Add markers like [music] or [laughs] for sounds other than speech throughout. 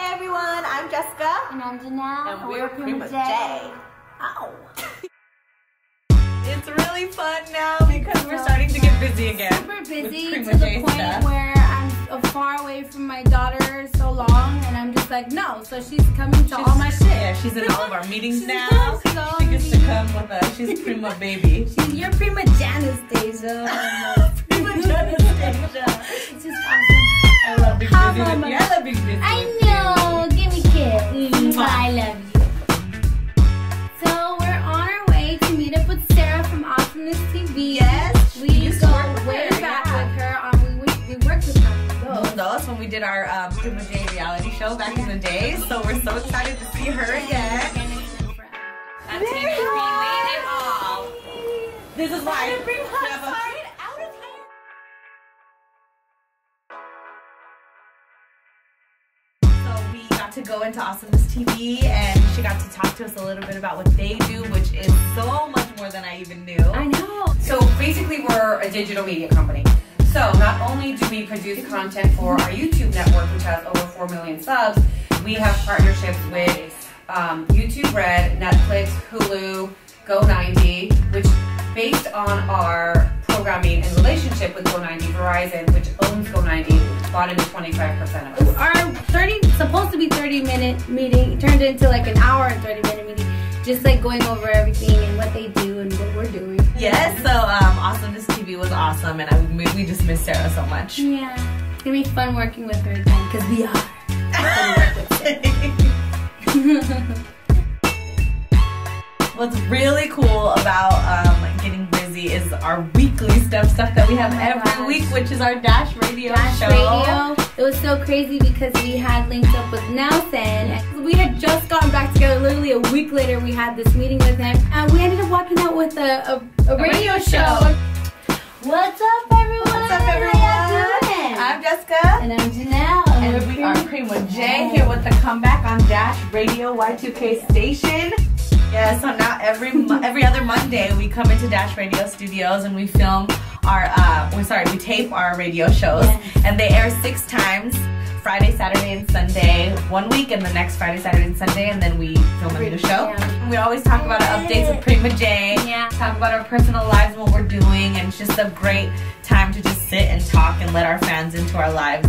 Hey everyone, I'm Jessica. And I'm Janelle. And we're Prima J. Ow. It's really fun now because we're starting to get busy again. Super busy to the J point stuff. where I'm far away from my daughter so long, and I'm just like, no. So she's coming to all my shit. Yeah, she's in all of our meetings She's now. in all She gets to come with us. She's Prima baby. [laughs] She's your prima Janastasia. [laughs] Prima Anastasia. it's just awesome. I love being How busy with you. I love being busy I did our um, Prima J reality show back in the day. So we're so excited to see her again. That's Green made it all. This is why. Bring we have a- out of here. So we got to go into Awesomeness TV and she got to talk to us a little bit about what they do, which is so much more than I even knew. I know. So basically, we're a digital media company. So not only do we produce content for our YouTube network, which has over 4 million subs, we have partnerships with um, YouTube Red, Netflix, Hulu, Go90, which based on our programming and relationship with Go90, Verizon, which owns Go90, bought into 25% of us. Our 30 supposed to be 30 minute meeting turned into like an hour and 30 minute meeting, just like going over everything and what they do and what we're doing. Yes, so um, Awesomeness TV was awesome and I, we, we just miss Sarah so much. Yeah, it's gonna be fun working with her again because we are. [laughs] What's really cool about um, getting busy is our weekly stuff, stuff that we have Oh every gosh. week, which is our Dash Radio Dash show. Radio. It was so crazy because we had linked up with Nelson. We had just gotten back together. Literally a week later, we had this meeting with him, and we ended up walking out with a, a, a, radio, radio show. show. What's up, everyone? What's up, How everyone? I'm Jessica. and I'm Janelle. And we are Cream Prima J here with the comeback on Dash Radio Y2K station. Yeah, so now every [laughs] every other Monday we come into Dash Radio Studios and we film our uh, we sorry we tape our radio shows and they air six times Friday, Saturday, and Sunday one week, and the next Friday, Saturday, and Sunday, and then we film a new show. And we always talk about our updates with Prima J. Yeah. Talk about our personal lives and what we're doing, and it's just a great time to just sit and talk and let our fans into our lives.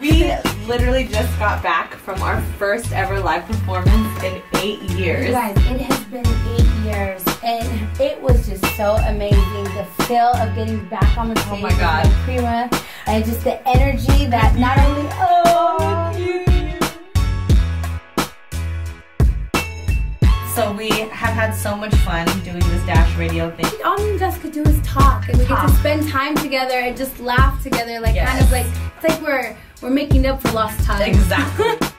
We literally just got back from our first ever live performance in eight years. You guys, it has been eight years, and it was just so amazing. The feel of getting back on the oh stage Oh my with God. my Prima, and just the energy that not only oh, So we have had so much fun doing this Dash Radio thing. all me and Jessica do is talk, and we get to spend time together and just laugh together, like kind of like it's like we're we're making up for lost time. Exactly. [laughs]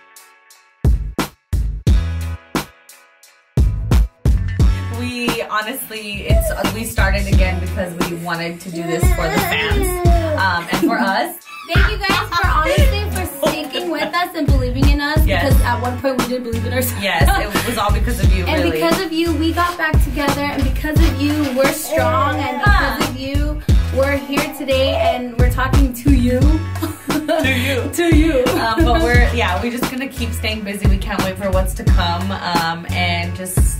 we honestly, it's we started again because we wanted to do this for the fans um, and for us. Thank you guys for honestly for sticking with us and believing in us Yes. because at one point we didn't believe in ourselves. Yes, it was all because of got back together, and because of you, we're strong, and because of you, we're here today, and we're talking to you. to you. [laughs] to you. Um, but we're yeah, we're just gonna keep staying busy. We can't wait for what's to come, um, and just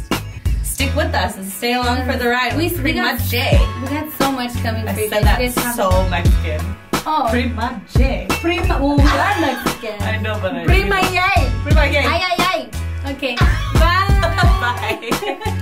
stick with us and stay along for the ride. We- pretty got- much J. we got so much coming I for you said that You guys have- so Mexican. oh, Prima J. prima. Well, we are Mexican. I know, but I Prima yay. Prima J. Ay ay ay. Okay. [laughs] Bye. Bye. [laughs]